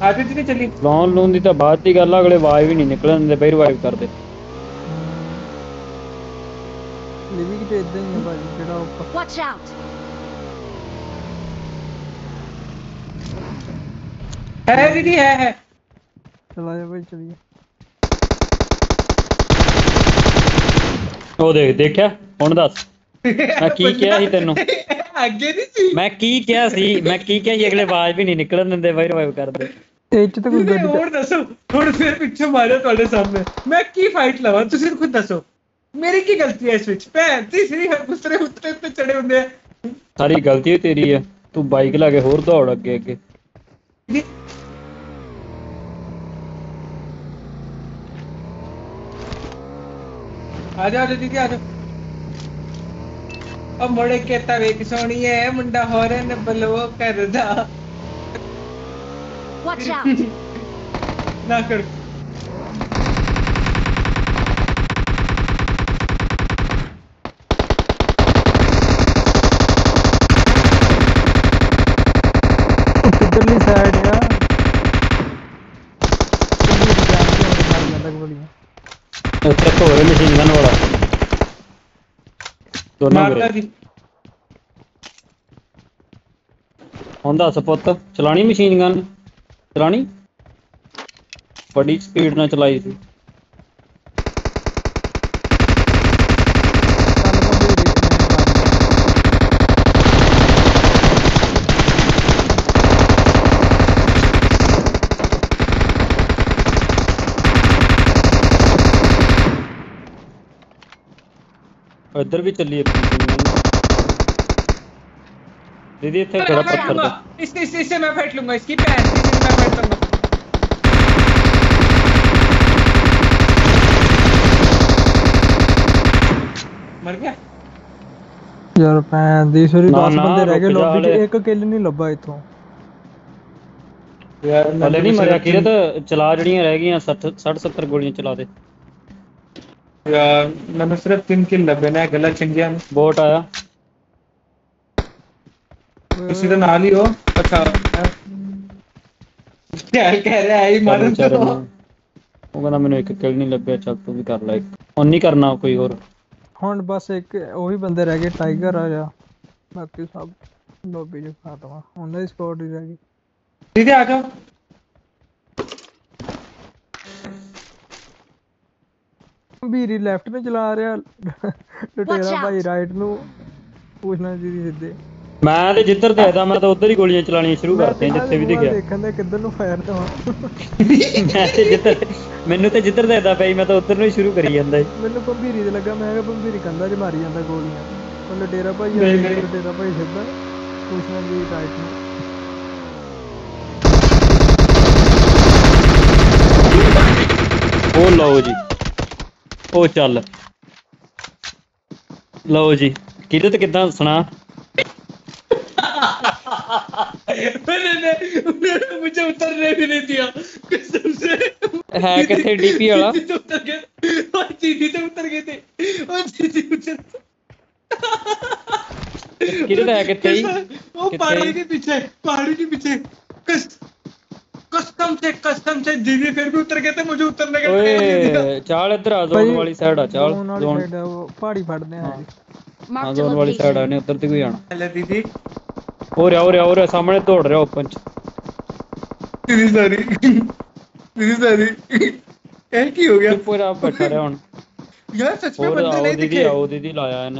ਆਜੋ ਜੀ ਨਹੀਂ ਚੱਲੀ। ਲੋਨ ਲੂਨ ਦੀ ਤਾਂ ਬਾਤ ਦੀ ਗੱਲ ਆ ਅਗਲੇ ਆਵਾਜ਼ ਵੀ ਨਹੀਂ ਨਿਕਲਣ ਦਿੰਦੇ ਬਈ ਰਿਵਾਈਵ ਕਰਦੇ। ਲਿਵਿੰਗ ਤੇ ਇਦਾਂ ਹੀ ਆ ਭਾਜੀ ਜਿਹੜਾ ਉੱਪਰ Watch out! ਹੈ ਦੀਦੀ ਹੈ ਹੈ। ਚਲਾ ਜਾ ਭਾਈ ਚਲੀਏ ਉਹ ਦੇਖ ਦੇਖਿਆ? ਹੁਣ ਦੱਸ। ਮੈਂ ਕੀ ਕਿਹਾ ਸੀ ਤੈਨੂੰ? ਅੱਗੇ ਨਹੀਂ ਸੀ ਮੈਂ ਕੀ ਕਿਹਾ ਸੀ ਮੈਂ ਕੀ ਕਿਹਾ ਸੀ ਅਗਲੇ ਆਵਾਜ਼ ਵੀ ਨਹੀਂ ਨਿਕਲਣ ਦਿੰਦੇ ਬਈ ਰਿਵਾਈਵ ਕਰਦੇ ਇਹ ਚ ਤਾਂ ਕੋਈ ਤੁਸੀਂ ਗੱਡੀ ਹੋਰ ਦੱਸੋ ਹੁਣ ਫਿਰ ਪਿੱਛੇ ਮਾਰਿਆ ਤੁਹਾਡੇ ਸਾਹਮਣੇ ਮੈਂ ਕੀ ਫਾਈਟ ਲਵਾਂ ਤੁਸੀਂ ਖੁਦ ਦੱਸੋ ਮੇਰੀ ਕੀ ਗਲਤੀ ਹੈ ਇਸ ਵਿੱਚ ਭੈਣ ਤੀਸਰੀ ਉਤਰੇ ਉਤਰੇ ਤੇ ਚੜੇ ਹੁੰਦੇ ਆ ਸਾਰੀ ਗਲਤੀ ਹੀ ਤੇਰੀ ਹੈ ਤੂੰ ਬਾਈਕ ਲਾ ਕੇ ਹੋਰ ਦੌੜ ਅੱਗੇ ਅੱਗੇ ਜੀ, ਆ ਜਾ ਆ ਜਾ ਦੀਦੀ ਆ ਜਾ ਉਹ ਮੁੜੇ ਕੇ ਤਾਂ ਵੇਖ ਸੋਣੀਏ ਮੁੰਡਾ ਹੋਰਨ ਬਲਵੋ ਕਰਦਾ Watch out! ਨਾ ਕਰ ਉਹ ਕਿੱਧਰਲੀ ਸਾਈਡ ਆ ਕਿੰਨੀ ਜਾਨ ਦੀ ਮਾਰ ਜਾਂਦਾ ਗੋਲੀਆਂ ਦੋਨੋਂ ਮਾਰਦਾ ਮੇਰੇ ਜੀ। ਹੁਣ ਦੱਸ ਪੁੱਤ ਚਲਾਣੀ ਮਸ਼ੀਨ ਗਨ? ਚਲਾਣੀ ਬੜੀ ਸਪੀਡ ਨਾਲ ਚਲਾਈ ਸੀ। इधर भी चलिए दीदी इतने खड़ा पत्थर का इससे इससे इससे मैं फेंट लूँगा इसकी पैर इससे मैं फेंट लूँगा मर गया यार मैं दूसरी दस बंदे रह गए लॉबी के एक अकेले नहीं लब्बा इथों यार नहीं मरिया किरत चला जड़ियाँ रह गईਆਂ 60 70 गोलियाँ चला दे मैंने सिर्फ तीन किल लगे ना गला चंगिया में ਬੋਟ ਆਇਆ किसी का नाल ही हो अच्छा क्या कह रहा है ही ਚੱਲ मारन ਵਿਚਾਰੇ तो ਨੂੰ। ਉਹ ਕਹਿੰਦਾ ਮੈਨੂੰ ਇੱਕ ਕਿll ਨਹੀਂ ਲੱਭਿਆ ਚੱਲ ਤੂੰ ਵੀ ਕਰ ਲੈ ਇੱਕ ਹੁਣ ਨਹੀਂ ਕਰਨਾ ਕੋਈ ਹੋਰ ਹੁਣ ਬਸ ਇੱਕ ਉਹੀ ਬੰਦੇ ਰਹਿ ਗਏ ਟਾਈਗਰ ਆ ਜਾ ਬਾਕੀ ਸਭ ਲੌਬੀ 'ਚ ਖਤਮ ਆ ਉਹਨਾਂ ਦੀ ਸਪੌਟ ਹੀ ਰਹਿ ਗਈ दीदी आ जाओ ਵੀਰੀ ਲੈਫਟ ਨੂੰ ਚਲਾ ਰਿਹਾ। ਲੁਟੇਰਾ. ਭਾਈ ਰਾਈਟ ਨੂੰ ਪੁੱਛਣਾ ਜੀ ਸਿੱਧੇ। ਮੈਂ ਤੇ ਜਿੱਧਰ ਦੇਖਦਾ ਮੈਂ ਤਾਂ ਉਧਰ ਹੀ ਗੋਲੀਆਂ ਚਲਾਣੀਆਂ ਸ਼ੁਰੂ ਕਰਤੀਆਂ ਜਿੱਥੇ ਵੀ ਦਿਖਿਆ। ਦੇਖਣ ਦਾ ਕਿੱਧਰ ਨੂੰ ਫਾਇਰ ਦਵਾਂ ਮੈਂ ਤੇ ਜਿੱਧਰ ਮੈਨੂੰ ਤੇ ਜਿੱਧਰ ਦੇਖਦਾ ਪਈ ਮੈਂ ਤਾਂ ਉਧਰ ਨੂੰ ਹੀ ਸ਼ੁਰੂ ਕਰੀ ਜਾਂਦਾ ਸੀ। ਮੈਨੂੰ ਭੰਬੀਰੀ ਦੇ ਲੱਗਾ ਮੈਂ ਕਿਹਾ ਭੰਬੀਰੀ ਕੰਧਾਂ 'ਚ ਮਾਰੀ ਜਾਂਦਾ ਗੋਲੀਆਂ। ਉਹ ਲੁਟੇਰਾ ਭਾਈ। ਲੁਟੇਰਾ ਭਾਈ ਸਿੱਧਾ। ਪੁੱਛਣਾ ਜੀ ਰਾਈਟ ਨੂੰ। ਉਹ ਲਓ ਜੀ। ਉਹ ਚੱਲ ਲਓ ਜੀ ਕਿਰਤ ਕਿਦਾਂ ਸੁਣਾ मैंने मैंने मुझे उतरने भी नहीं दिया कसम से है किथे DP वाला? दीदी तो उतर गए और दीदी तो उतर गए थे और दीदी उतर किधर है किथे ही? वो किथे पहाड़ी ही? के पीछे पहाड़ी के पीछे कस कस्टम से कस्टम से दीदी फिर भी उतर गए थे मुझे उतरने का टाइम नहीं दिया। ਓਏ ਚਾਲ ਇੱਧਰ ਆ ਭਾਈ, ਜ਼ੋਨ ਵਾਲੀ ਸਾਈਡ ਆ ਚਾਲ ਜ਼ੋਨ ਵਾਲੀ ਜ਼ੋਨ side ਆ, ਉਹ ਪਹਾੜੀ ਫੜਦੇ ਆ ਜੀ ਹਾਂ Marked a ਜ਼ੋਨ ਵਾਲੀ ਸਾਈਡ ਆ location. ਨੇ ਉੱਧਰ ਤੇ ਕੋਈ ਆਣਾ हेलो दीदी ਹੋ ਰਿਹਾ ਹੋ ਰਿਹਾ ਹੋ ਰਿਹਾ ਸਾਹਮਣੇ ਦੌੜ ਰਿਹਾ ਓਪਨ ਚ दीदी सॉरी दीदी सॉरी ਇਹ ਕੀ ਹੋ ਗਿਆ ਚੁੱਪ ਰਿਹਾ ਬੈਠਾ ਰਿਹਾ ਹੁਣ यार सच में ਹੋਰ बंदे ਆਓ नहीं ਦੀਦੀ दिखे ਆਓ ਦੀਦੀ ਲਾਇਆ ਇਹਨੇ